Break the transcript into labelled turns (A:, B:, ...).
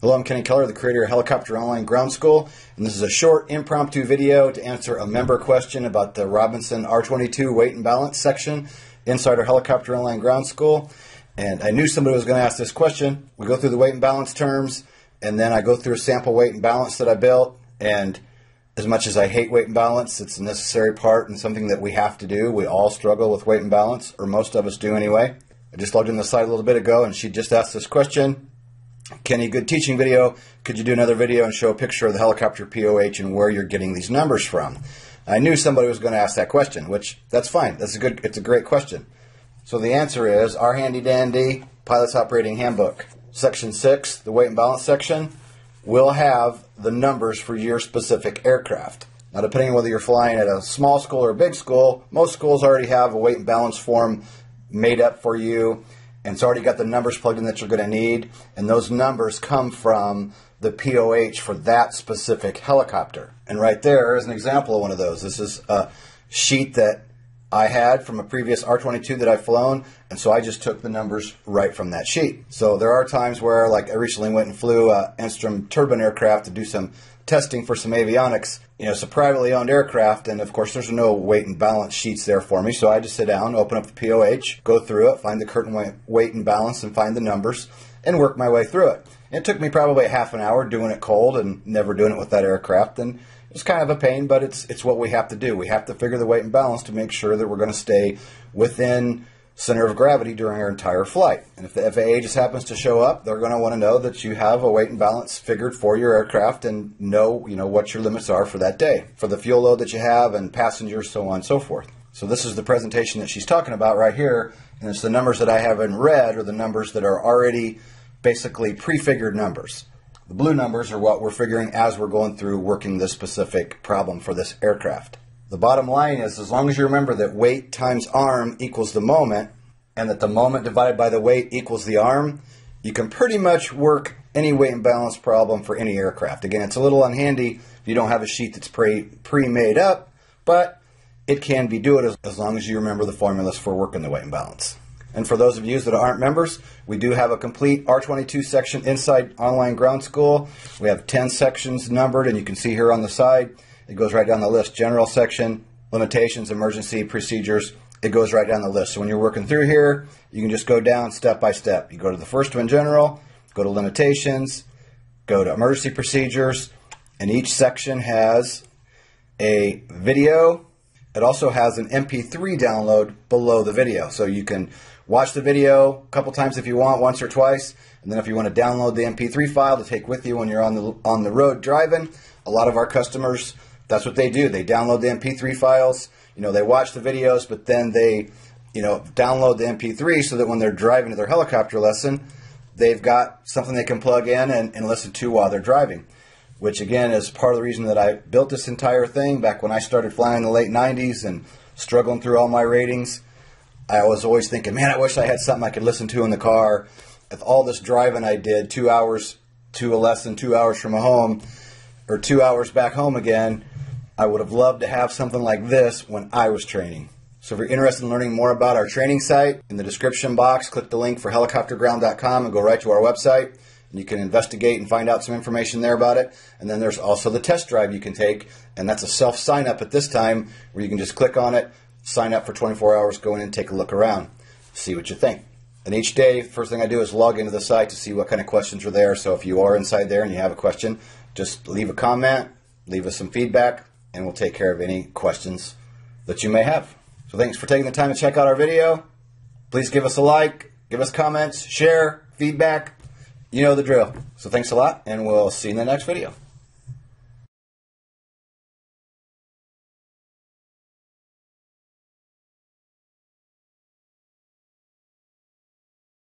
A: Hello, I'm Kenny Keller, the creator of Helicopter Online Ground School, and this is a short impromptu video to answer a member question about the Robinson R22 weight and balance section inside our Helicopter Online Ground School. And I knew somebody was going to ask this question. We go through the weight and balance terms, and then I go through a sample weight and balance that I built, and as much as I hate weight and balance, it's a necessary part and something that we have to do. We all struggle with weight and balance, or most of us do anyway. I just logged in the site a little bit ago, and she just asked this question. Kenny, good teaching video. Could you do another video and show a picture of the helicopter POH and where you're getting these numbers from? I knew somebody was going to ask that question, which that's fine. That's a good. It's a great question. So the answer is our handy dandy pilot's operating handbook, section six, the weight and balance section, will have the numbers for your specific aircraft. Now, depending on whether you're flying at a small school or a big school, most schools already have a weight and balance form made up for you and it's already got the numbers plugged in that you're going to need, and those numbers come from the POH for that specific helicopter. And right there is an example of one of those. This is a sheet that I had from a previous R22 that I've flown, and so I just took the numbers right from that sheet. So there are times where, like I recently went and flew a Enstrom turbine aircraft to do some testing for some avionics. You know, it's a privately owned aircraft, and of course, there's no weight and balance sheets there for me. So I just sit down, open up the POH, go through it, find the curtain weight and balance, and find the numbers, and work my way through it. It took me probably half an hour doing it cold and never doing it with that aircraft, and it's kind of a pain, but it's it's what we have to do. We have to figure the weight and balance to make sure that we're going to stay within center of gravity during our entire flight. And if the FAA just happens to show up, they're going to want to know that you have a weight and balance figured for your aircraft and know, you know, what your limits are for that day, for the fuel load that you have and passengers, so on and so forth. So this is the presentation that she's talking about right here, and it's the numbers that I have in red are the numbers that are already basically prefigured numbers. The blue numbers are what we're figuring as we're going through working this specific problem for this aircraft. The bottom line is as long as you remember that weight times arm equals the moment, and that the moment divided by the weight equals the arm, you can pretty much work any weight and balance problem for any aircraft. Again, it's a little unhandy if you don't have a sheet that's pre pre up, but it can be do it as, as long as you remember the formulas for working the weight and balance. And for those of you that aren't members, we do have a complete R22 section inside Online Ground School. We have 10 sections numbered, and you can see here on the side it goes right down the list. General section, limitations, emergency procedures. It goes right down the list. So when you're working through here, you can just go down step by step. You go to the first one, general, go to limitations, go to emergency procedures, and each section has a video. It also has an MP3 download below the video. So you can watch the video a couple times if you want, once or twice. And then if you want to download the MP3 file to take with you when you're on the on the road driving, a lot of our customers that's what they do. They download the MP3 files. You know, they watch the videos, but then they, you know, download the MP3 so that when they're driving to their helicopter lesson, they've got something they can plug in and, and listen to while they're driving. Which again is part of the reason that I built this entire thing back when I started flying in the late 90s and struggling through all my ratings. I was always thinking, man, I wish I had something I could listen to in the car. With all this driving I did, two hours to a lesson, two hours from home, or two hours back home again, I would have loved to have something like this when I was training. So if you're interested in learning more about our training site, in the description box, click the link for helicopterground.com and go right to our website. And you can investigate and find out some information there about it. And then there's also the test drive you can take, and that's a self sign up at this time where you can just click on it, sign up for 24 hours, go in and take a look around, see what you think. And each day, first thing I do is log into the site to see what kind of questions are there. So if you are inside there and you have a question, just leave a comment, leave us some feedback, and we'll take care of any questions that you may have. So thanks for taking the time to check out our video. Please give us a like, give us comments, share, feedback. You know the drill. So thanks a lot, and we'll see you in the next video.